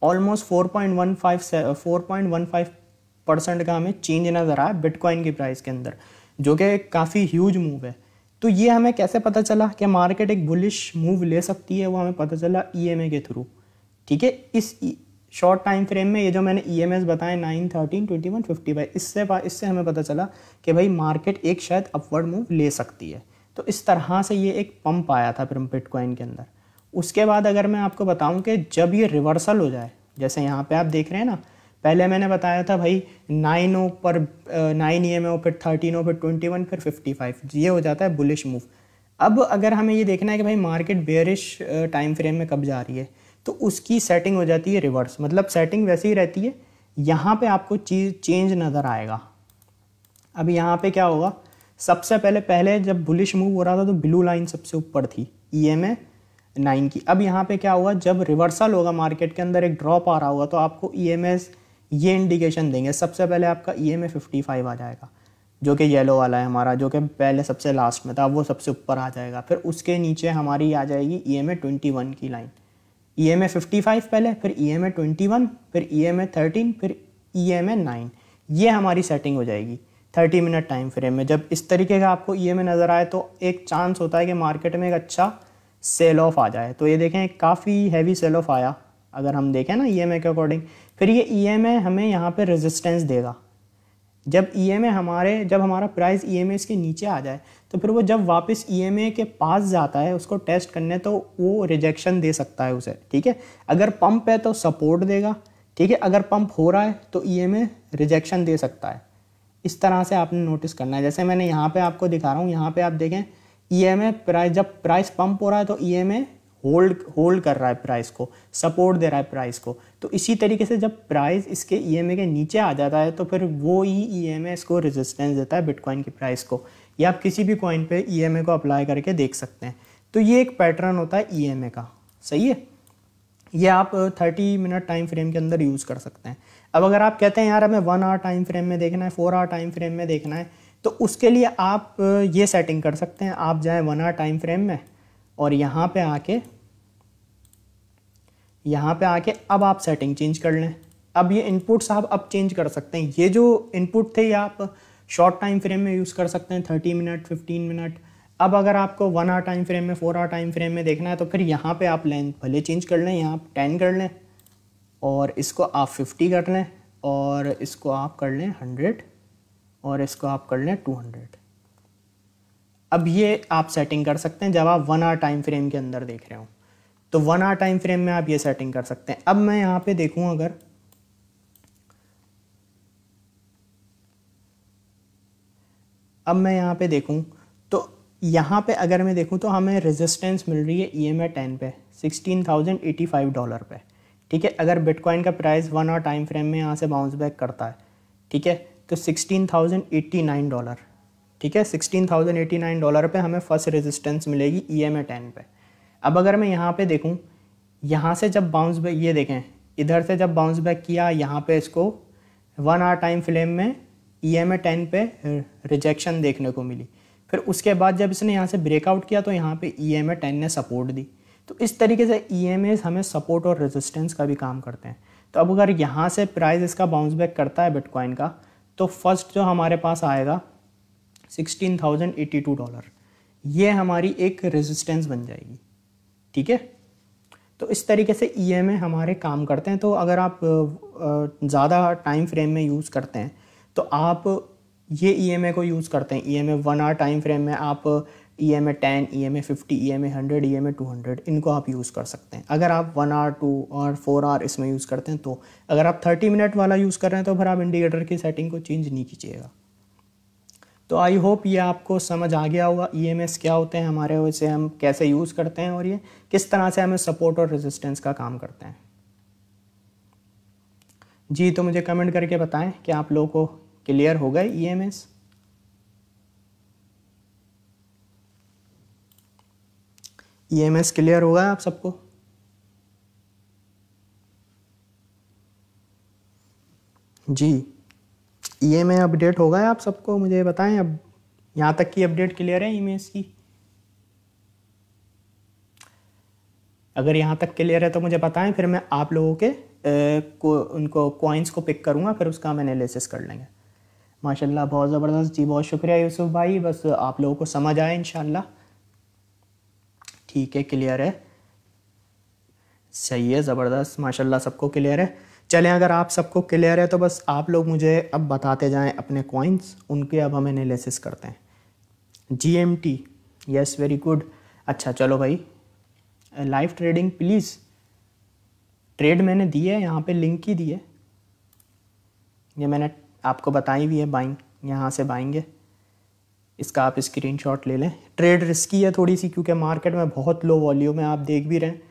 ऑलमोस्ट 4.15 4.15 परसेंट का हमें चेंज नज़र आया बिटकॉइन की प्राइस के अंदर, जो कि काफ़ी ह्यूज मूव है। तो ये हमें कैसे पता चला कि मार्केट एक बुलिश मूव ले सकती है, वो हमें पता चला ईएमए के थ्रू ठीक है? इस शॉर्ट टाइम फ्रेम में ये जो मैंने ई एम एस बताए nine thirteen twenty one fifty five इससे इससे हमें पता चला कि भाई मार्केट एक शायद अपवर्ड मूव ले सकती है। तो इस तरह से ये एक पंप आया था फिर बिटकॉइन के अंदर। उसके बाद अगर मैं आपको बताऊँ कि जब ये रिवर्सल हो जाए, जैसे यहाँ पे आप देख रहे हैं ना, पहले मैंने बताया था भाई नाइन ओ पर नाइन ई एम ओ फिर थर्टीन ओ, फिर ट्वेंटी वन फिर फिफ्टी फाइव ये हो जाता है बुलिश मूव अब अगर हमें ये देखना है कि भाई मार्केट बेयरिश टाइम फ्रेम में कब जा रही है तो उसकी सेटिंग हो जाती है रिवर्स मतलब सेटिंग वैसे ही रहती है। यहाँ पे आपको चीज़ चेंज नज़र आएगा। अब यहाँ पे क्या होगा? सबसे पहले पहले जब बुलिश मूव हो रहा था तो ब्लू लाइन सबसे ऊपर थी ई एम ए नाइन की। अब यहाँ पे क्या हुआ जब रिवर्सल होगा मार्केट के अंदर, एक ड्रॉप आ रहा होगा तो आपको ई e ये इंडिकेशन देंगे। सबसे पहले आपका E M A fifty five आ जाएगा, जो कि येलो वाला है हमारा, जो कि पहले सबसे लास्ट में था, वो सबसे ऊपर आ जाएगा। फिर उसके नीचे हमारी आ जाएगी E M A twenty one की line E M A fifty five पहले, फिर E M A twenty one फिर ई एम ए थर्टीन फिर ई एम ए नाइन ये हमारी सेटिंग हो जाएगी। थर्टी मिनट टाइम फ्रेम में। जब इस तरीके का आपको ई एम ए नज़र आए तो एक चांस होता है कि मार्केट में एक अच्छा सेल ऑफ़ आ जाए। तो ये देखें काफ़ी हैवी सेल ऑफ़ आया। अगर हम देखें ना ई एम ए के अकॉर्डिंग फिर ये ई एम ए हमें यहाँ पर रेजिस्टेंस देगा। जब ई एम ए हमारे, जब हमारा प्राइस ई एम ए इसके नीचे आ जाए तो फिर वो जब वापस ईएमए के पास जाता है, उसको टेस्ट करने तो वो रिजेक्शन दे सकता है उसे, ठीक है? अगर पंप है तो सपोर्ट देगा, ठीक है? अगर पंप हो रहा है तो ईएमए रिजेक्शन दे सकता है। इस तरह से आपने नोटिस करना है। जैसे मैंने यहाँ पे आपको दिखा रहा हूँ, यहाँ पे आप देखें ईएमए प्राइस जब प्राइस पंप हो रहा है तो ईएमए होल्ड होल्ड कर रहा है प्राइस को सपोर्ट दे रहा है प्राइस को। तो इसी तरीके से जब प्राइस इसके ईएमए के नीचे आ जाता है तो फिर वो ही ईएमए इसको रेजिस्टेंस देता है बिटकॉइन की प्राइस को। या आप किसी भी कॉइन पे ईएमए को अप्लाई करके देख सकते हैं। तो ये एक पैटर्न होता है ईएमए का। सही है? ये आप 30 मिनट टाइम फ्रेम के अंदर यूज़ कर सकते हैं। अब अगर आप कहते हैं, यार, हमें वन आवर टाइम फ्रेम में देखना है फोर आवर टाइम फ्रेम में देखना है तो उसके लिए आप ये सेटिंग कर सकते हैं। आप जाएँ वन आवर टाइम फ्रेम में और यहाँ पे आके, यहाँ पे आके अब आप सेटिंग चेंज कर लें। अब ये इनपुट्स आप, अब चेंज कर सकते हैं। ये जो इनपुट थे ये आप शॉर्ट टाइम फ्रेम में यूज़ कर सकते हैं, थर्टी मिनट, फिफ्टीन मिनट। अब अगर आपको वन आवर टाइम फ्रेम में, फोर आवर टाइम फ्रेम में देखना है तो फिर यहाँ पे आप लेंथ भले चेंज कर लें, यहाँ आप टेन कर लें, और इसको आप फिफ्टी कर लें, और इसको आप कर लें हंड्रेड, और इसको आप कर लें टू हंड्रेड। अब ये आप सेटिंग कर सकते हैं जब आप वन आवर टाइम फ्रेम के अंदर देख रहे हो। तो वन आवर टाइम फ्रेम में आप ये सेटिंग कर सकते हैं। अब मैं यहाँ पे देखूँ अगर अब मैं यहाँ पे देखूँ तो यहाँ पे अगर मैं देखूँ तो हमें रेजिस्टेंस मिल रही है ई एम आई टेन पे sixteen thousand eighty five dollar पे। ठीक है? अगर बिटकॉइन का price one hour time frame में यहाँ से बाउंस बैक करता है, ठीक है? तो sixteen thousand eighty nine dollar ठीक है? Sixteen thousand eighty nine dollar पे हमें फ़र्स्ट रेजिस्टेंस मिलेगी ई एम आई टेन पे। अब अगर मैं यहाँ पे देखूँ, यहाँ से जब बाउंस बैक ये देखें, इधर से जब बाउंस बैक किया, यहाँ पे इसको वन आर टाइम फ्लेम में ई एम ए टेन पे रिजेक्शन देखने को मिली। फिर उसके बाद जब इसने यहाँ से ब्रेकआउट किया तो यहाँ पे ई एम ए टेन ने सपोर्ट दी। तो इस तरीके से ई एम एज हमें सपोर्ट और रेजिस्टेंस का भी काम करते हैं। तो अब अगर यहाँ से प्राइस इसका बाउंस बैक करता है बिटकॉइन का तो फ़र्स्ट जो हमारे पास आएगा sixteen thousand eighty two dollar ये हमारी एक रेजिस्टेंस बन जाएगी। ठीक है? तो इस तरीके से ई एम ए हमारे काम करते हैं। तो अगर आप ज़्यादा टाइम फ्रेम में यूज़ करते हैं तो आप ये ई e को यूज़ करते हैं। E M A one hour time frame में आप E M A ten E M A fifty E M A hundred E M A two hundred इनको आप यूज़ कर सकते हैं। अगर आप वन आवर टू और फोर आवर इसमें यूज़ करते हैं तो अगर आप थर्टी मिनट वाला यूज़ कर रहे हैं तो फिर आप इंडिकेटर की सेटिंग को चेंज नहीं कीजिएगा। तो आई होप ये आपको समझ आ गया होगा ई एम एस क्या होते हैं, हमारे वैसे हम कैसे यूज़ करते हैं, और ये किस तरह से हमें सपोर्ट और रेजिस्टेंस का काम करते हैं। जी तो मुझे कमेंट करके बताएँ कि आप लोगों को क्लियर हो गए E M S E M S clear होगा आप सबको? जी। ई एम ए अपडेट होगा आप सबको? मुझे बताएँ अब यहाँ तक की अपडेट क्लियर है ई एम एस की? अगर यहाँ तक क्लियर है तो मुझे बताएँ फिर मैं आप लोगों के ए, को उनको कॉइन्स को पिक करूँगा फिर उसका हम एनालिसिस कर लेंगे। माशाल्लाह, बहुत ज़बरदस्त। जी, बहुत शुक्रिया यूसुफ भाई। बस आप लोगों को समझ आए इन ठीक है क्लियर है। सही है, ज़बरदस्त। माशाल्लाह, सबको क्लियर है। चलें, अगर आप सबको क्लियर है तो बस आप लोग मुझे अब बताते जाएँ अपने कॉइन्स उनके अब हम एनालिसिस करते हैं। G M T yes very good अच्छा चलो भाई। लाइव ट्रेडिंग प्लीज़ ट्रेड मैंने दी है, यहाँ पे लिंक ही दी है। ये मैंने आपको बताई भी है बाइंग यहाँ से बाएँगे इसका आप स्क्रीनशॉट ले लें। ट्रेड रिस्की है थोड़ी सी क्योंकि मार्केट में बहुत लो वॉल्यूम है आप देख भी रहे हैं।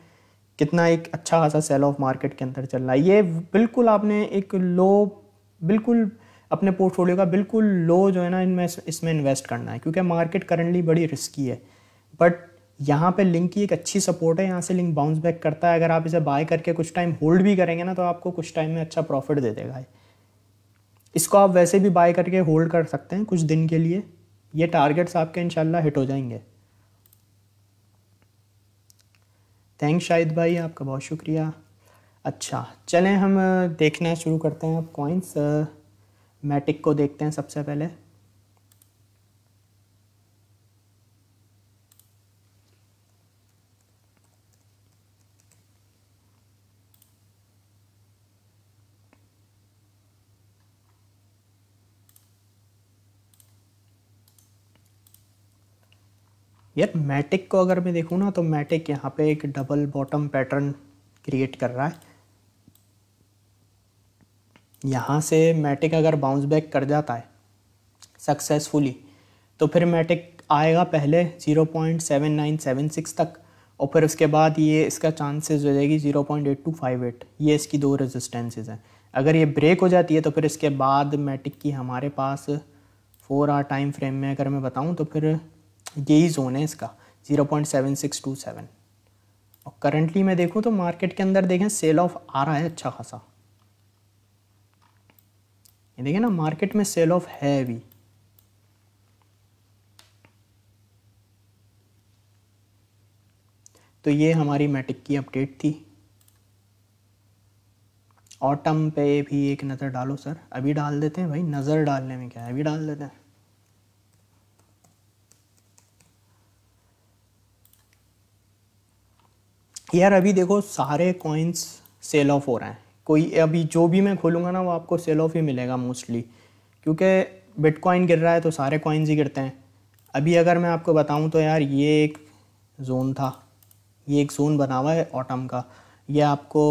कितना एक अच्छा खासा सेल ऑफ़ मार्केट के अंदर चल रहा है। ये बिल्कुल आपने एक लो बिल्कुल अपने पोर्टफोलियो का बिल्कुल लो जो है ना, इनमें इसमें इन्वेस्ट करना है क्योंकि मार्केट करंटली बड़ी रिस्की है। बट यहाँ पे लिंक की एक अच्छी सपोर्ट है, यहाँ से लिंक बाउंस बैक करता है। अगर आप इसे बाय करके कुछ टाइम होल्ड भी करेंगे ना तो आपको कुछ टाइम में अच्छा प्रॉफिट दे देगा इसको आप वैसे भी बाय करके होल्ड कर सकते हैं कुछ दिन के लिए। ये टारगेट्स आपके इंशाल्लाह हिट हो जाएँगे। थैंक शाहिद भाई, आपका बहुत शुक्रिया। अच्छा चलें हम देखना शुरू करते हैं अब कॉइन्स मैटिक को देखते हैं सबसे पहले। यार मैटिक को अगर मैं देखूँ ना तो मैटिक यहाँ पे एक डबल बॉटम पैटर्न क्रिएट कर रहा है। यहाँ से मैटिक अगर बाउंस बैक कर जाता है सक्सेसफुली तो फिर मैटिक आएगा पहले 0.7976 तक, और फिर उसके बाद ये इसका चांसेस हो जाएगी 0.8258 ये इसकी दो रेजिस्टेंसेज हैं। अगर ये ब्रेक हो जाती है तो फिर इसके बाद मैटिक की हमारे पास फोर आर टाइम फ्रेम में अगर मैं बताऊँ तो फिर यही जोन है इसका 0.7627 और करंटली मैं देखूँ तो मार्केट के अंदर देखें सेल ऑफ़ आ रहा है अच्छा खासा। ये देखिए ना मार्केट में सेल ऑफ़ है अभी। तो ये हमारी मैटिक की अपडेट थी। ऑटम पे भी एक नज़र डालो सर अभी डाल देते हैं भाई, नज़र डालने में क्या है? अभी डाल देते हैं। यार, अभी देखो सारे कॉइन्स सेल ऑफ़ हो रहे हैं। कोई, अभी जो भी मैं खोलूँगा ना, वो आपको सेल ऑफ़ ही मिलेगा मोस्टली क्योंकि बिटकॉइन गिर रहा है तो सारे कॉइन्स ही गिरते हैं। अभी अगर मैं आपको बताऊँ तो यार, ये एक जोन था। ये एक जोन बना हुआ है ऑटम का। ये आपको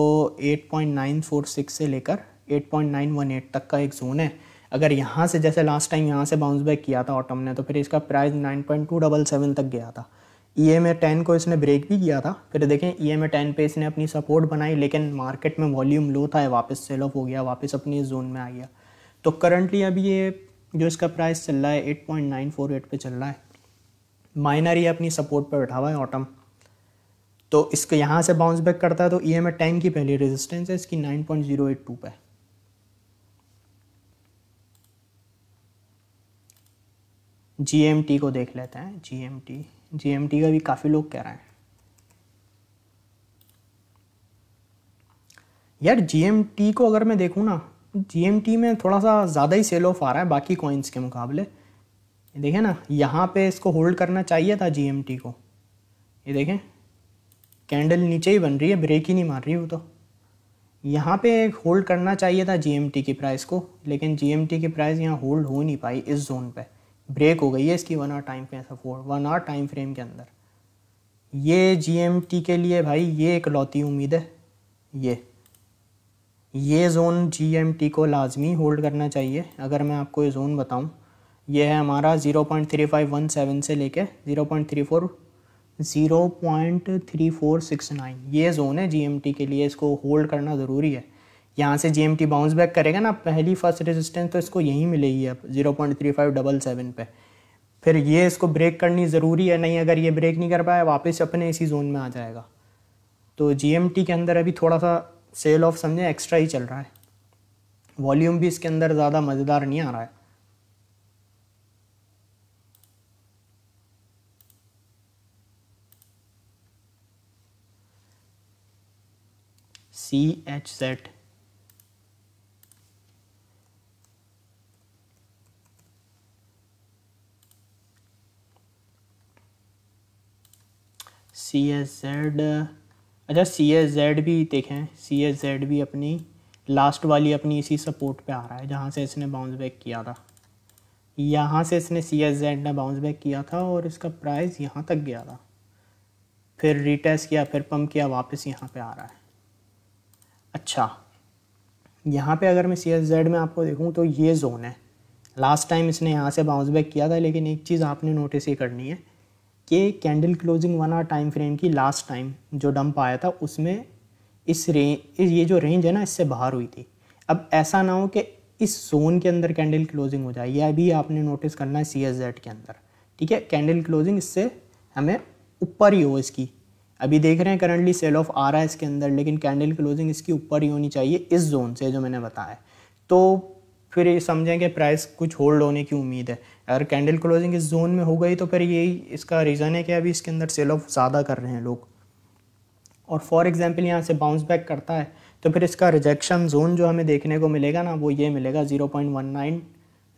8.946 से लेकर 8.918 तक का एक जोन है। अगर यहाँ से, जैसे लास्ट टाइम यहाँ से बाउंस बैक किया था ऑटम ने तो फिर इसका प्राइस 9.277 तक गया था। ई एम ए टेन को इसने ब्रेक भी किया था। फिर देखें ई एम ए टेन पे इसने अपनी सपोर्ट बनाई, लेकिन मार्केट में वॉल्यूम लो था वापस सेल ऑफ़ हो गया, वापस अपनी जोन में आ गया। तो करंटली अभी ये, जो इसका प्राइस चल रहा है eight point nine four eight पर चल रहा है। माइनर ये अपनी सपोर्ट पर बैठा हुआ है ऑटम तो इसको यहाँ से बाउंस बैक करता है तो ई एम टेन की पहली रेजिस्टेंस है, इसकी nine point zero eight two पे। टी को देख लेते हैं एम टी का भी काफ़ी लोग कह रहे हैं। यार टी को अगर मैं देखूँ ना टी में थोड़ा सा ज़्यादा ही सेल ऑफ़ आ रहा है बाकी कॉइन्स के मुकाबले। देखें ना, यहाँ पे इसको होल्ड करना चाहिए था टी को। ये देखें कैंडल नीचे ही बन रही है ब्रेक ही नहीं मार रही वो तो। यहाँ पे होल्ड करना चाहिए था GMT की प्राइस को, लेकिन GMT की प्राइस यहाँ होल्ड हो नहीं पाई इस जोन पे। ब्रेक हो गई है इसकी वन आवर टाइम पे support one hour time frame के अंदर। ये जीएमटी के लिए भाई ये एक लौती उम्मीद है, ये। ये जोन जीएमटी को लाजमी होल्ड करना चाहिए। अगर मैं आपको ये जोन बताऊँ, ये है हमारा zero point three five one seven से लेके zero point three four zero point three four six nine ये जोन है जीएमटी के लिए, इसको होल्ड करना ज़रूरी है। यहाँ से GMT बाउंस बैक करेगा ना, पहली फ़र्स्ट रेजिस्टेंस तो इसको यहीं मिलेगी अब zero point three five double seven पे। फिर ये इसको ब्रेक करनी ज़रूरी है नहीं, अगर ये ब्रेक नहीं कर पाया, वापस अपने इसी जोन में आ जाएगा। तो GMT के अंदर अभी थोड़ा सा सेल ऑफ़ समझे एक्स्ट्रा ही चल रहा है। वॉल्यूम भी इसके अंदर ज़्यादा मज़ेदार नहीं आ रहा है। C H Z C S Z अच्छा सी एस जेड भी देखें सी एस जेड भी अपनी लास्ट वाली अपनी इसी सपोर्ट पे आ रहा है, जहाँ से इसने बाउंस बैक किया था। यहाँ से इसने सी एस जेड ने बाउंस बैक किया था और इसका प्राइस यहाँ तक गया था। फिर रिटेस्ट किया, फिर पम्प किया, वापस यहाँ पे आ रहा है। अच्छा यहाँ पे अगर मैं सी एस जेड में आपको देखूँ तो ये जोन है। लास्ट टाइम इसने यहाँ से बाउंस बैक किया था, लेकिन एक चीज़ आपने नोटिस ही करनी है। कि candle closing one hour time frame की लास्ट टाइम जो डंप आया था, उसमें इस रेंज ये जो रेंज है ना, इससे बाहर हुई थी। अब ऐसा ना हो कि इस जोन के अंदर कैंडल क्लोजिंग हो जाए। यह भी आपने नोटिस करना है सी एस जेड के अंदर। ठीक है? कैंडल क्लोजिंग इससे हमें ऊपर ही हो इसकी। अभी देख रहे हैं करंटली सेल ऑफ़ आ रहा है इसके अंदर, लेकिन कैंडल क्लोजिंग इसकी ऊपर ही होनी चाहिए इस जोन से, जो मैंने बताया तो फिर ये समझें कि प्राइस कुछ होल्ड होने की उम्मीद है। अगर कैंडल क्लोजिंग इस जोन में हो गई तो फिर यही इसका रीज़न है कि अभी इसके अंदर सेल ऑफ़ ज़्यादा कर रहे हैं लोग। और फॉर एग्जांपल यहाँ से बाउंस बैक करता है तो फिर इसका रिजेक्शन जोन जो हमें देखने को मिलेगा ना, वो ये मिलेगा zero point one nine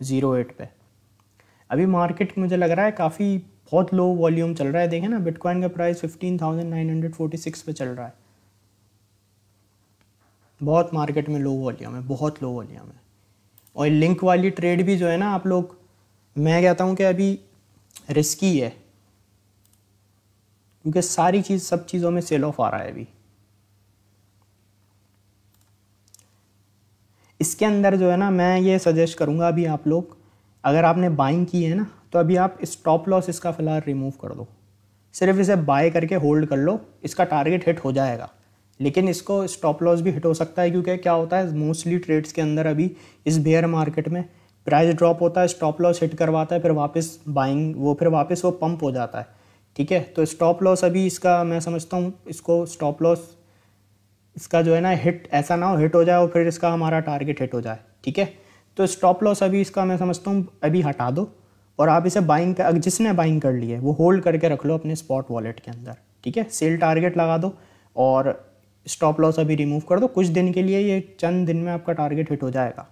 zero eight पे। अभी मार्केट मुझे लग रहा है काफ़ी बहुत लो वॉल्यूम चल रहा है, देखें ना बिटकॉइन का price fifteen thousand nine hundred forty six पे चल रहा है। बहुत मार्केट में लो वॉल्यूम है, बहुत लो वॉल्यूम है। और लिंक वाली ट्रेड भी जो है ना आप लोग मैं कहता हूँ कि अभी रिस्की है, क्योंकि सारी चीज़, सब चीज़ों में सेल ऑफ़ आ रहा है अभी। इसके अंदर जो है ना, मैं ये सजेस्ट करूँगा अभी आप लोग, अगर आपने बाइंग की है ना तो अभी आप स्टॉप लॉस इसका फ़िलहाल रिमूव कर दो। सिर्फ़ इसे बाय करके होल्ड कर लो, इसका टारगेट हिट हो जाएगा। लेकिन इसको स्टॉप लॉस भी हिट हो सकता है, क्योंकि क्या होता है मोस्टली ट्रेड्स के अंदर अभी इस बेयर मार्केट में प्राइस ड्रॉप होता है, स्टॉप लॉस हिट करवाता है, फिर वापस बाइंग वो फिर वापस वो पंप हो जाता है, ठीक है? तो स्टॉप लॉस अभी इसका मैं समझता हूँ, इसको स्टॉप लॉस इसका जो है ना हिट ऐसा ना हो हिट हो जाए और फिर इसका हमारा टारगेट हिट हो जाए, ठीक है? तो स्टॉप लॉस अभी इसका मैं समझता हूँ, अभी हटा दो और आप इसे बाइंग कर जिसने बाइंग कर ली है, वो होल्ड करके रख लो अपने स्पॉट वॉलेट के अंदर, ठीक है? सेल टारगेट लगा दो और स्टॉप लॉस अभी रिमूव कर दो, कुछ दिन के लिए ये चंद दिन में आपका टारगेट हिट हो जाएगा।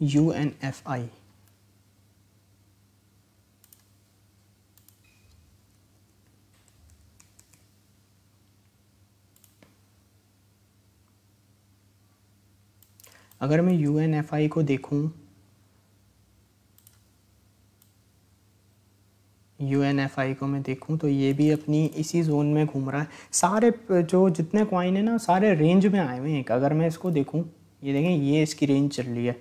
यू एन एफ़ आई अगर मैं यू एन एफ़ आई को देखूँ यू एन एफ़ आई को मैं देखूँ तो ये भी अपनी इसी जोन में घूम रहा है। सारे जो जितने कॉइन है ना, सारे रेंज में आए हुए हैं अगर मैं इसको देखूँ, ये देखें, ये इसकी रेंज चल रही है।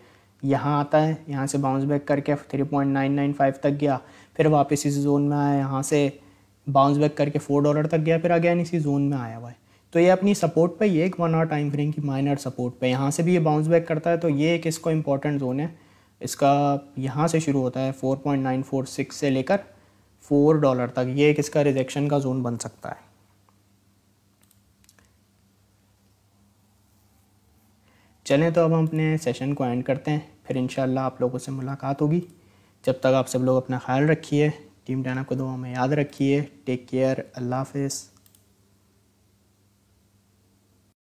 यहाँ आता है, यहाँ से बाउंस बैक करके three point nine nine five तक गया, फिर वापस इसी जोन में आया, यहाँ से बाउंस बैक करके फोर डॉलर तक गया, फिर अगेन इसी जोन में आया हुआ है। तो ये अपनी सपोर्ट पे, ये एक वन आवर टाइम फ्रेम की माइनर सपोर्ट पे, यहाँ से भी ये बाउंस बैक करता है तो ये एक इसको इंपॉर्टेंट जोन है। इसका यहाँ से शुरू होता है 4.946 से लेकर फोर डॉलर तक, ये एक इसका रिजेक्शन का जोन बन सकता है। चलें तो अब हम अपने सेशन को एंड करते हैं। फिर इन आप लोगों से मुलाकात होगी। जब तक आप सब लोग अपना ख्याल रखिए टीम डाना को दो हमें याद रखिए। टेक केयर अल्लाह हाफिज़।